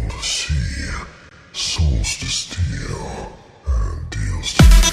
from the sea, souls to steal, and deals to